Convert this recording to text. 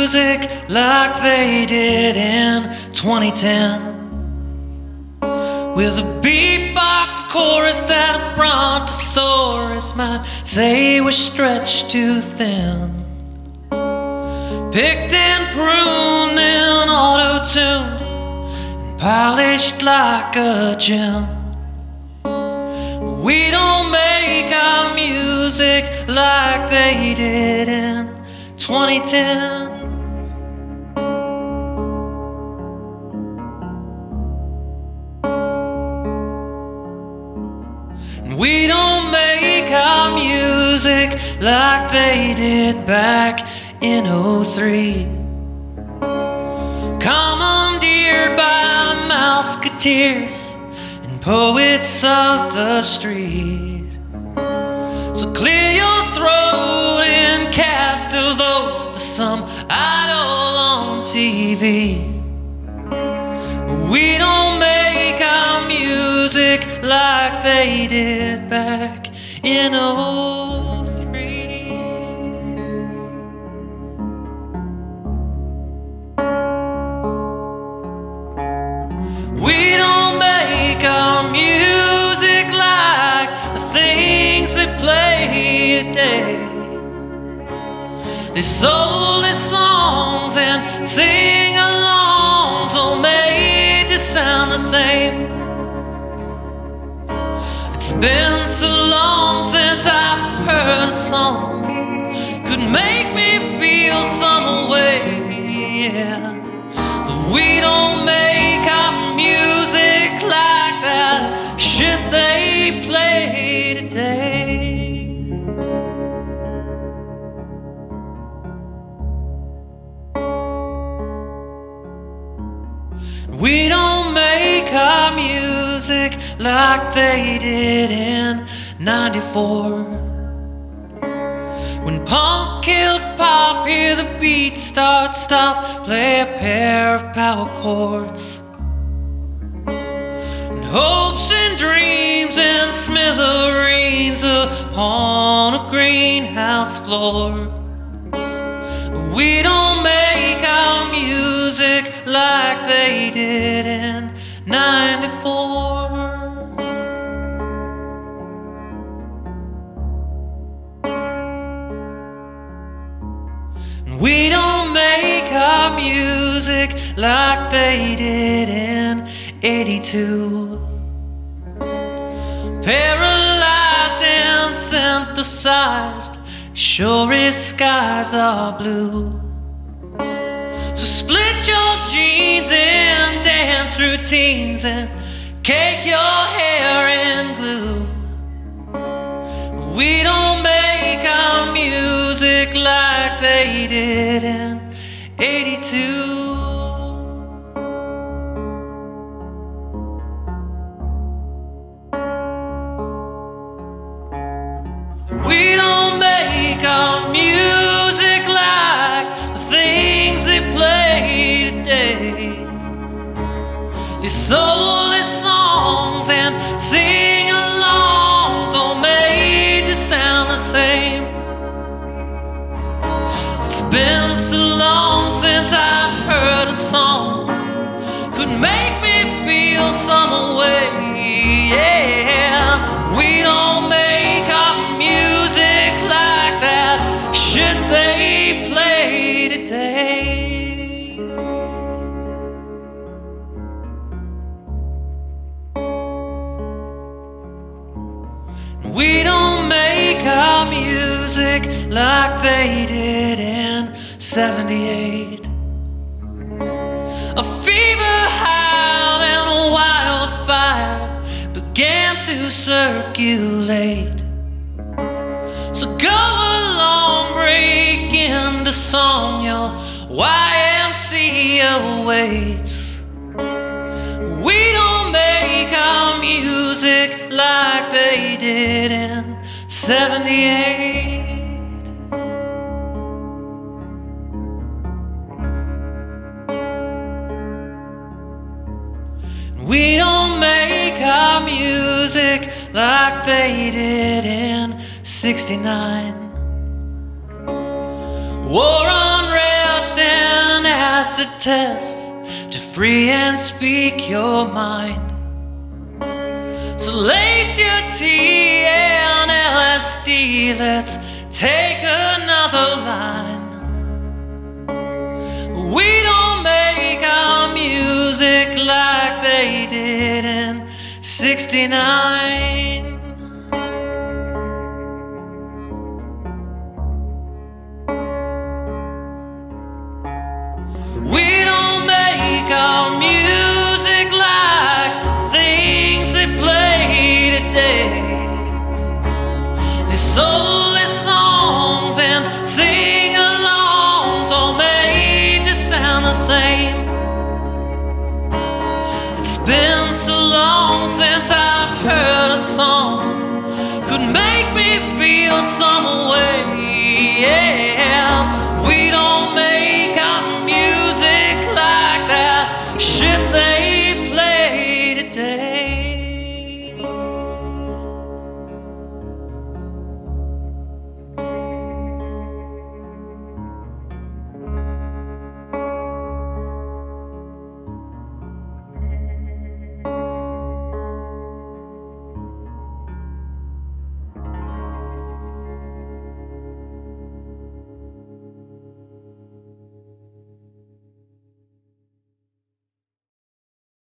music like they did in 2010. With a beatbox chorus that a brontosaurus might say was stretched too thin. Picked and pruned and auto tuned and polished like a gem. We don't make our music like they did in 2010. We don't make our music like they did back in 03. Commandeered by Mouseketeers and poets of the street. So clear your throat and cast a vote for some idol on TV. We don't like they did back in 03. We don't make our music like the things they play today. They sold soulless songs and sing alongs, all made to sound the same. It's been so long since I've heard a song could make me feel some way. Yeah, but we don't make like they did in 94. When punk killed pop, hear the beat start, stop, play a pair of power chords. And hopes and dreams and smithereens upon a greenhouse floor. We don't make our music like they did in music like they did in 82. Paralyzed and synthesized, sure as skies are blue. So split your jeans and dance routines and cake your hair in glue. We don't make our music like they did in 82. We don't make our music like the things they play today. These soulless songs and sing alongs, all made to sound the same. It's been so long make me feel some way. Yeah, we don't make our music like that shit they play today. We don't make our music like they did in 78. A fever howled and a wildfire began to circulate. So go along, break into song, your YMCA waits. We don't make our music like they did in 78. Music like they did in 69. War, unrest, and acid test to free and speak your mind. So lace your tea and LSD, let's take another line. 69. We don't make our music like things they play today. These soulless songs and sing alongs all made to sound the same. Song could make me feel some way.